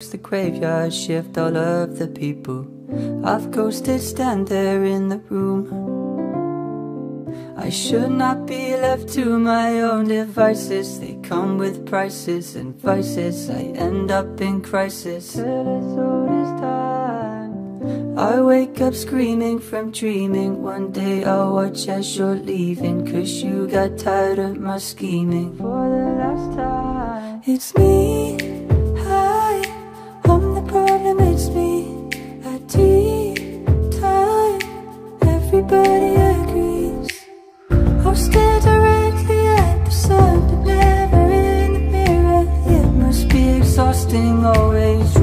The graveyard shift all of the people I've ghosted stand there in the room. I should not be left to my own devices. They come with prices and vices. I end up in crisis. I wake up screaming from dreaming. One day I'll watch as you're leaving Cause you got tired of my scheming. For the last time. It's me everybody agrees. I'll stare directly at the sun But never in the mirror. It must be exhausting always